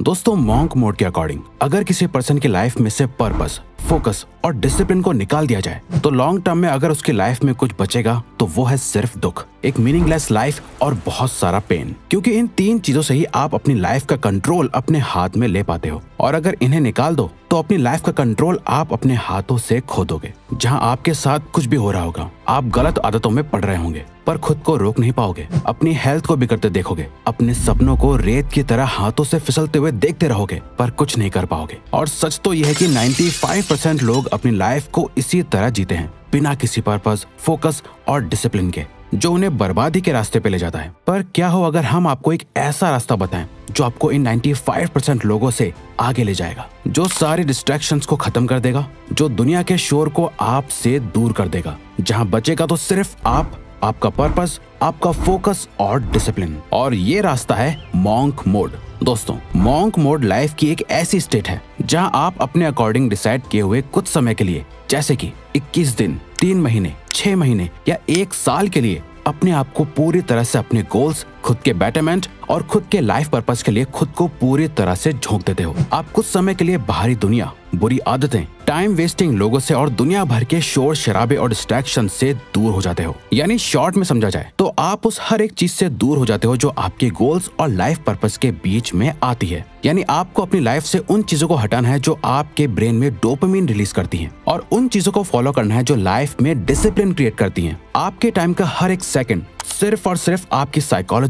दोस्तों monk mode के according अगर किसी पर्सन की लाइफ में से पर्पस फोकस और डिसिप्लिन को निकाल दिया जाए। तो लॉन्ग टर्म में अगर उसकी लाइफ में कुछ बचेगा तो वो है सिर्फ़ दुख, एक मीनिंगलेस लाइफ और बहुत सारा पेन क्योंकि इन तीन चीज़ों से ही आप अपनी लाइफ का कंट्रोल अपने हाथ में ले पाते हो। और अगर इन्हें निकाल दो तो अपनी लाइफ का कंट्रोल आप अपने हाथों से खो दोगे जहाँ आपके साथ कुछ भी हो रहा होगा। आप गलत आदतों में पड़ रहे होंगे, पर खुद को रोक नहीं पाओगे। अपनी हेल्थ को बिगड़ते देखोगे, अपने सपनों को रेत की तरह हाथों से फिसलते हुए देखते रहोगे, पर कुछ नहीं कर पाओगे। और सच तो यह है कि 95 परसेंट लोग अपनी लाइफ को इसी तरह जीते हैं, बिना किसी पर्पज फोकस और डिसिप्लिन के, जो उन्हें बर्बादी के रास्ते पे ले जाता है। पर क्या हो अगर हम आपको एक ऐसा रास्ता बताएँ, जो आपको इन 95 परसेंट लोगों से आगे ले जाएगा, जो सारी डिस्ट्रैक्शंस को खत्म कर देगा, जो दुनिया के शोर को आप से दूर कर देगा, जहाँ बचेगा तो सिर्फ़ आप आपका पर्पस आपका फोकस और डिसिप्लिन और ये रास्ता है मॉन्क मोड दोस्तों मॉन्क मोड लाइफ की एक ऐसी स्टेट है, जहाँ आप अपने अकॉर्डिंग डिसाइड किए हुए कुछ समय के लिए, जैसे कि 21 दिन, तीन महीने, छह महीने या एक साल के लिए, अपने आप को पूरी तरह से अपने गोल्स खुद के बेटरमेंट और खुद के लाइफ पर्पज के लिए खुद को पूरी तरह से झोंक देते हो। आप कुछ समय के लिए बाहरी दुनिया, बुरी आदतें टाइम वेस्टिंग लोगों से और दुनिया भर के शोर शराबे और डिस्ट्रैक्शन से दूर हो जाते हो। यानी शॉर्ट में समझा जाए तो आप उस हर एक चीज़ से दूर हो जाते हो जो आपके गोल्स और लाइफ पर्पज के बीच में आती है। यानी आपको अपनी लाइफ से उन चीज़ों को हटाना है जो आपके ब्रेन में डोपामिन रिलीज़ करती हैं और उन चीज़ों को फॉलो करना है जो लाइफ में डिसिप्लिन क्रिएट करती हैं। आपके टाइम का हर एक सेकंड सिर्फ़ और सिर्फ़ आपकी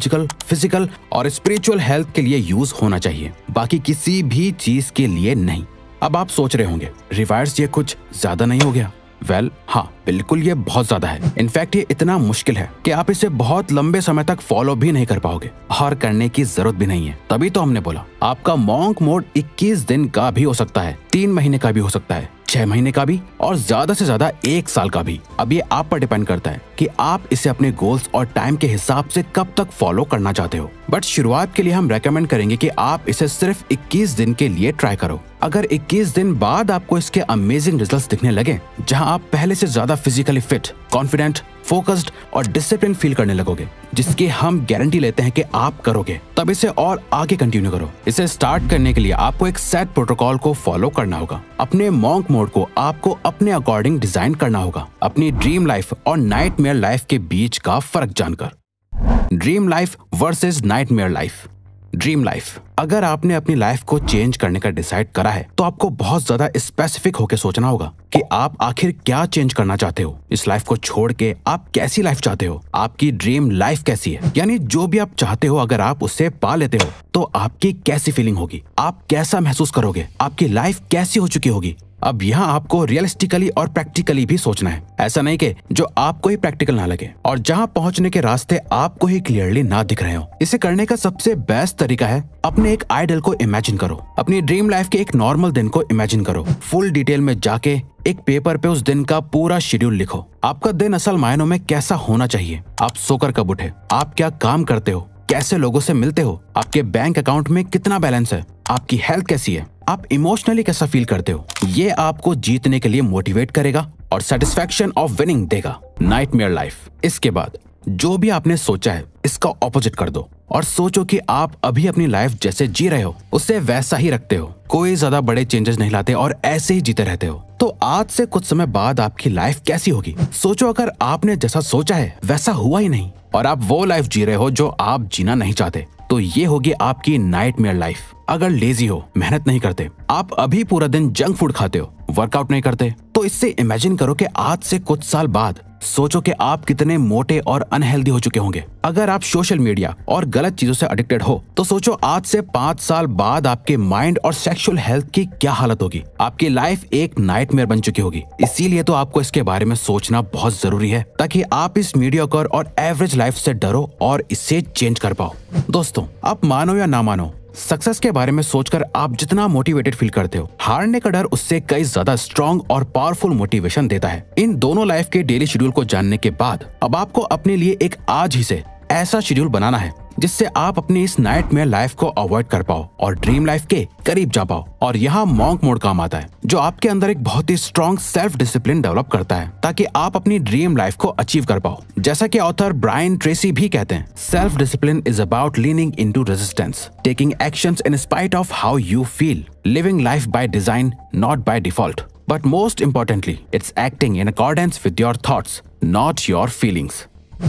साइकोलॉजिकल फ़िज़िकल और स्पिरिचुअल हेल्थ के लिए यूज़ होना चाहिए। बाकी किसी भी चीज़ के लिए नहीं। अब आप सोच रहे होंगे रिवायर्स ये कुछ ज़्यादा नहीं हो गया। वेल well, हाँ बिल्कुल ये बहुत ज़्यादा है। इनफैक्ट ये इतना मुश्किल है कि आप इसे बहुत लंबे समय तक फॉलो भी नहीं कर पाओगे। और करने की ज़रूरत भी नहीं है। तभी तो हमने बोला आपका मॉन्क मोड 21 दिन का भी हो सकता है तीन महीने का भी हो सकता है। छह महीने का भी और ज़्यादा से ज़्यादा एक साल का भी। अब ये आप पर डिपेंड करता है कि आप इसे अपने गोल्स और टाइम के हिसाब से कब तक फॉलो करना चाहते हो। बट शुरुआत के लिए हम रेकमेंड करेंगे कि आप इसे सिर्फ़ 21 दिन के लिए ट्राई करो। अगर 21 दिन बाद आपको इसके अमेजिंग रिजल्ट्स दिखने लगे, जहाँ आप पहले से ज़्यादा फिजिकली फिट कॉन्फिडेंट फोकस्ड और डिसिप्लिन फील करने लगोगे, जिसकी हम गारंटी लेते हैं कि आप करोगे। तब इसे और आगे कंटिन्यू करो। इसे स्टार्ट करने के लिए आपको एक सेट प्रोटोकॉल को फॉलो करना होगा। अपने मॉन्क मोड को आपको अपने अकॉर्डिंग डिज़ाइन करना होगा। अपनी ड्रीम लाइफ और नाइट लाइफ के बीच का फ़र्क जानकर। Dream life versus night life dream life अगर आपने अपनी लाइफ को चेंज करने का डिसाइड करा है तो आपको बहुत ज़्यादा स्पेसिफिक होकर सोचना होगा कि आप आखिर क्या चेंज करना चाहते हो। इस लाइफ को छोड़ के आप कैसी लाइफ चाहते हो? आपकी ड्रीम लाइफ कैसी है? यानी जो भी आप चाहते हो, अगर आप उसे पा लेते हो तो आपकी कैसी फीलिंग होगी? आप कैसा महसूस करोगे? आपकी लाइफ कैसी हो चुकी होगी? अब यहाँ आपको रियलिस्टिकली और प्रैक्टिकली भी सोचना है। ऐसा नहीं कि जो आपको ही प्रैक्टिकल ना लगे और जहाँ पहुँचने के रास्ते आपको ही क्लियरली ना दिख रहे हो। इसे करने का सबसे बेस्ट तरीका है, अपने एक आइडल को इमेजिन करो। अपनी ड्रीम लाइफ के एक नॉर्मल दिन को इमेजिन करो। फुल डिटेल में जाके एक पेपर पे उस दिन का पूरा शेड्यूल लिखो। आपका दिन असल मायनों में कैसा होना चाहिए? आप सोकर कब उठे? आप क्या काम करते हो? कैसे लोगों से मिलते हो? आपके बैंक अकाउंट में कितना बैलेंस है? आपकी हेल्थ कैसी है? आप इमोशनली कैसा फील करते हो? ये आपको जीतने के लिए मोटिवेट करेगा और सेटिस्फेक्शन ऑफ़ विनिंग देगा। नाइट लाइफ इसके बाद, जो भी आपने सोचा है, इसका ऑपोजिट कर दो। और सोचो कि आप अभी अपनी लाइफ जैसे जी रहे हो, उसे वैसा ही रखते हो। कोई ज़्यादा बड़े चेंजेस नहीं लाते और ऐसे ही जीते रहते हो। तो आज से कुछ समय बाद आपकी लाइफ कैसी होगी? सोचो अगर आपने जैसा सोचा है, वैसा हुआ ही नहीं। और आप वो लाइफ जी रहे हो जो आप जीना नहीं चाहते। तो ये होगी आपकी नाइट लाइफ अगर लेजी हो, मेहनत नहीं करते, आप अभी पूरा दिन जंक फ़ूड खाते हो वर्कआउट नहीं करते तो इससे इमेजिन करो कि आज से कुछ साल बाद सोचो कि आप कितने मोटे और अनहेल्दी हो चुके होंगे। अगर आप सोशल मीडिया और गलत चीज़ों से अडिक्टेड हो तो सोचो आज से पाँच साल बाद आपके माइंड और सेक्सुअल हेल्थ की क्या हालत होगी। आपकी लाइफ एक नाइटमेयर बन चुकी होगी। इसीलिए तो आपको इसके बारे में सोचना बहुत ज़रूरी है, ताकि आप इस मीडिया कर और एवरेज लाइफ से डरो और इसे चेंज कर पाओ। दोस्तों, आप मानो या ना मानो सक्सेस के बारे में सोचकर आप जितना मोटिवेटेड फील करते हो, हारने का डर उससे कई ज़्यादा स्ट्रॉन्ग और पावरफुल मोटिवेशन देता है। इन दोनों लाइफ के डेली शेड्यूल को जानने के बाद, अब आपको अपने लिए एक आज ही से ऐसा शेड्यूल बनाना है। जिससे आप अपनी इस नाइट में लाइफ को अवॉइड कर पाओ और ड्रीम लाइफ के करीब जा पाओ। और यहाँ मॉन्क मोड काम आता है, जो आपके अंदर एक बहुत ही स्ट्रॉन्ग सेल्फ डिसिप्लिन डेवलप करता है, ताकि आप अपनी ड्रीम लाइफ को अचीव कर पाओ। जैसा कि ऑथर ब्रायन ट्रेसी भी कहते हैं self discipline is about leaning in to resistance taking action in spite of how you feel living life by design not by default but most importantly it's acting in accordance with your thoughts not your feelings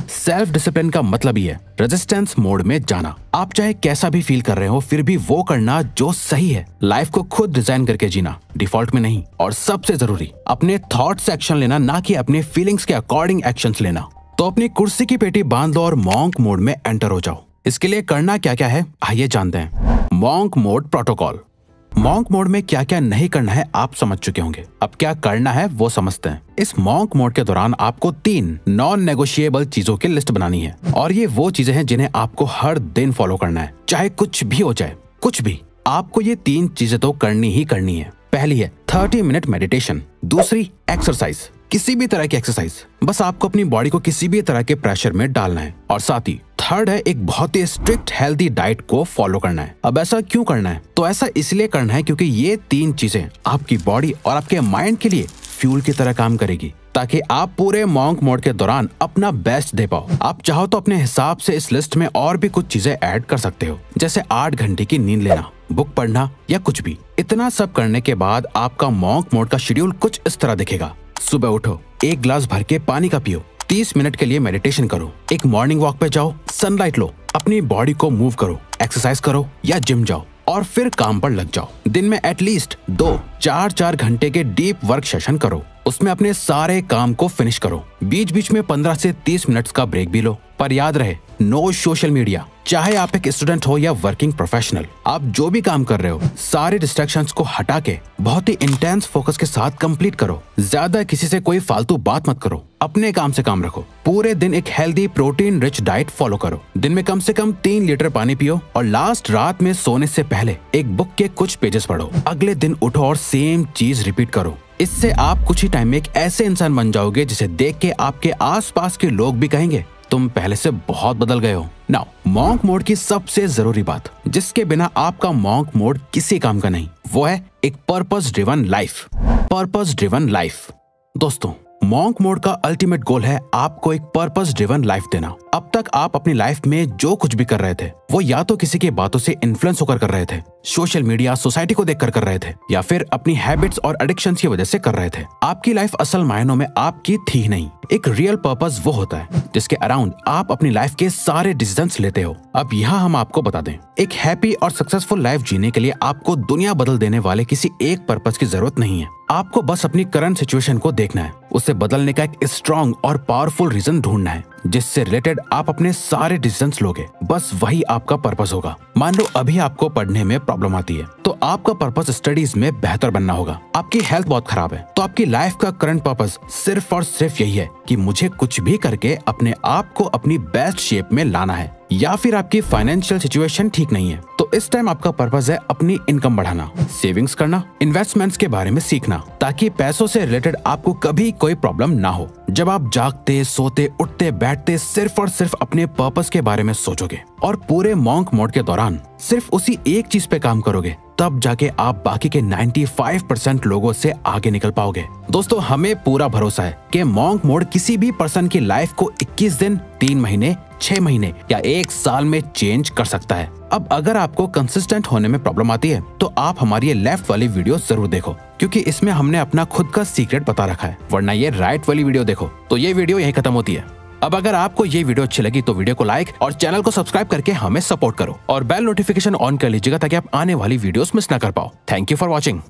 self discipline का मतलब ही है resistance mode में जाना। आप चाहे कैसा भी feel कर रहे हो, फिर भी वो करना जो सही है। लाइफ को खुद डिज़ाइन करके जीना डिफ़ॉल्ट में नहीं। और सबसे ज़रूरी, अपने थॉट एक्शन लेना, ना कि अपने फीलिंग्स के अकॉर्डिंग एक्शन लेना। तो अपनी कुर्सी की पेटी बाँध लो और मॉन्क मोड में एंटर हो जाओ। इसके लिए करना क्या क्या है? आइए जानते हैं। Monk mode protocol monk mode में क्या क्या नहीं करना है, आप समझ चुके होंगे। अब क्या करना है, वो समझते हैं। इस मॉन्क मोड के दौरान आपको तीन नॉन नेगोशिएबल चीज़ों की लिस्ट बनानी है। और ये वो चीज़ें हैं जिन्हें आपको हर दिन फॉलो करना है, चाहे कुछ भी हो जाए, कुछ भी। आपको ये तीन चीज़ें तो करनी ही करनी है। पहली है थर्टी मिनट मेडिटेशन दूसरी एक्सरसाइज किसी भी तरह की एक्सरसाइज बस आपको अपनी बॉडी को किसी भी तरह के प्रेशर में डालना है। और साथ ही थर्ड है, एक बहुत ही स्ट्रिक्ट हेल्दी डाइट को फॉलो करना है। अब ऐसा क्यों करना है? तो ऐसा इसलिए करना है क्योंकि ये तीन चीज़ें आपकी बॉडी और आपके माइंड के लिए फ्यूल की तरह काम करेगी, ताकि आप पूरे मॉन्क मोड के दौरान अपना बेस्ट दे पाओ। आप चाहो तो अपने हिसाब से इस लिस्ट में और भी कुछ चीज़ें ऐड कर सकते हो, जैसे आठ घंटे की नींद लेना बुक पढ़ना या कुछ भी। इतना सब करने के बाद आपका मॉन्क मोड का शेड्यूल कुछ इस तरह दिखेगा। सुबह उठो, एक ग्लास भर के पानी का पियो। तीस मिनट के लिए मेडिटेशन करो। एक मॉर्निंग वॉक पे जाओ सनलाइट लो। अपनी बॉडी को मूव करो एक्सरसाइज करो या जिम जाओ। और फिर काम पर लग जाओ। दिन में एटलीस्ट दो, चार चार घंटे के डीप वर्क सेशन करो। उसमें अपने सारे काम को फिनिश करो। बीच बीच में पंद्रह से तीस मिनट का ब्रेक भी लो। पर याद रहे नो सोशल मीडिया चाहे आप एक स्टूडेंट हो या वर्किंग प्रोफेशनल आप जो भी काम कर रहे हो, सारे डिस्ट्रैक्शंस को हटा के, बहुत ही इंटेंस फोकस के साथ कंप्लीट करो। ज़्यादा किसी से कोई फालतू बात मत करो। अपने काम से काम रखो। पूरे दिन एक healthy protein rich diet follow करो। दिन में कम से कम तीन लीटर पानी पियो और लास्ट रात में सोने से पहले एक बुक के कुछ पेजेस पढ़ो। अगले दिन उठो और सेम चीज़ रिपीट करो। इससे आप कुछ ही टाइम में एक ऐसे इंसान बन जाओगे जिसे देख के आपके आसपास के लोग भी कहेंगे तुम पहले से बहुत बदल गए हो। नाउ मॉन्क मोड की सबसे ज़रूरी बात, जिसके बिना आपका मॉन्क मोड किसी काम का नहीं, वो है एक purpose driven life purpose driven life दोस्तों मॉन्क मोड का अल्टीमेट गोल है आपको एक पर्पस ड्रिवन लाइफ देना। अब तक आप अपनी लाइफ में जो कुछ भी कर रहे थे वो या तो किसी की बातों से इन्फ्लुएंस होकर कर रहे थे सोशल मीडिया सोसाइटी को देखकर कर रहे थे, या फिर अपनी हैबिट्स और एडिक्शन की वजह से कर रहे थे। आपकी लाइफ असल मायनों में आपकी थी नहीं। एक रियल पर्पस वो होता है, जिसके अराउंड आप अपनी लाइफ के सारे डिसीज़न लेते हो। अब यहाँ हम आपको बता दें, एक हैप्पी और सक्सेसफुल लाइफ जीने के लिए आपको दुनिया बदल देने वाले किसी एक पर्पज की ज़रूरत नहीं है। आपको बस अपनी करंट सिचुएशन को देखना है उसे बदलने का एक स्ट्रॉन्ग और पावरफुल रीजन ढूंढना है। जिससे रिलेटेड आप अपने सारे डिसीज़न लोगे। बस वही आपका पर्पज होगा। मान लो अभी आपको पढ़ने में प्रॉब्लम आती है तो आपका पर्पज स्टडीज़ में बेहतर बनना होगा। आपकी हेल्थ बहुत खराब है तो आपकी लाइफ का करंट पर्पज सिर्फ़ और सिर्फ़ यही है कि मुझे कुछ भी करके अपने आप को अपनी बेस्ट शेप में लाना है, या फिर आपकी फाइनेंशियल सिचुएशन ठीक नहीं है। इस टाइम आपका पर्पज है अपनी इनकम बढ़ाना सेविंग्स करना इन्वेस्टमेंट्स के बारे में सीखना, ताकि पैसों से रिलेटेड आपको कभी कोई प्रॉब्लम ना हो। जब आप जागते, सोते, उठते, बैठते सिर्फ़ और सिर्फ़ अपने पर्पज के बारे में सोचोगे और पूरे मॉन्क मोड के दौरान सिर्फ़ उसी एक चीज़ पे काम करोगे तब जाके आप बाकी के 95 परसेंट लोगों से आगे निकल पाओगे। दोस्तों, हमें पूरा भरोसा है कि मॉन्क मोड किसी भी पर्सन की लाइफ को 21 दिन, तीन महीने, छह महीने या एक साल में चेंज कर सकता है। अब अगर आपको कंसिस्टेंट होने में प्रॉब्लम आती है तो आप हमारी ये लेफ़्ट वाली वीडियो ज़रूर देखो, क्योंकि इसमें हमने अपना खुद का सीक्रेट बता रखा है, वरना ये राइट वाली वीडियो देखो तो ये वीडियो यही खत्म होती है। अब अगर आपको ये वीडियो अच्छी लगी तो वीडियो को लाइक और चैनल को सब्सक्राइब करके हमें सपोर्ट करो और बेल नोटिफिकेशन ऑन कर लीजिएगा ताकि आप आने वाली वीडियोस मिस ना कर पाओ। Thank you for watching